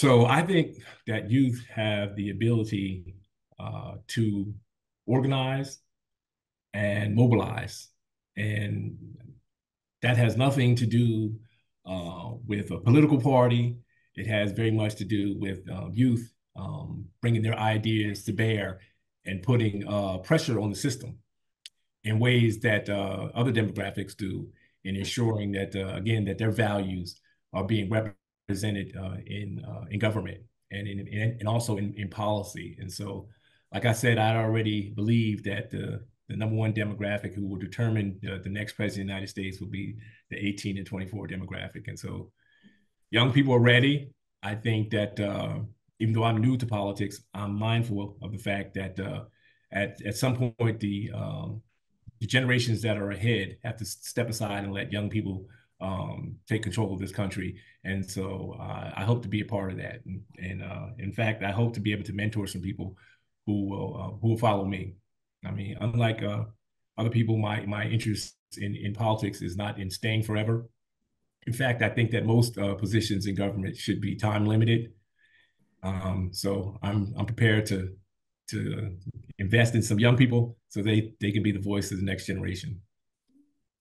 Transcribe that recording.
So I think that youth have the ability uh, to organize and mobilize, and that has nothing to do uh, with a political party. It has very much to do with um, youth um, bringing their ideas to bear and putting uh, pressure on the system in ways that uh, other demographics do in ensuring that, uh, again, that their values are being represented uh, in uh, in government and in, in, and also in, in policy. And so, like I said, I already believe that the the number one demographic who will determine the, the next president of the United States will be the 18 and 24 demographic. And so, young people are ready. I think that uh, even though I'm new to politics, I'm mindful of the fact that uh, at at some point the um, the generations that are ahead have to step aside and let young people um, take control of this country. And so uh, I hope to be a part of that. And, and uh, in fact, I hope to be able to mentor some people who will uh, who will follow me. I mean, unlike uh, other people, my my interest in in politics is not in staying forever. In fact, I think that most uh, positions in government should be time limited. Um, so I'm I'm prepared to to invest in some young people so they they can be the voice of the next generation.